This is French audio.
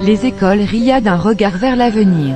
Les écoles RIA d'un regard vers l'avenir.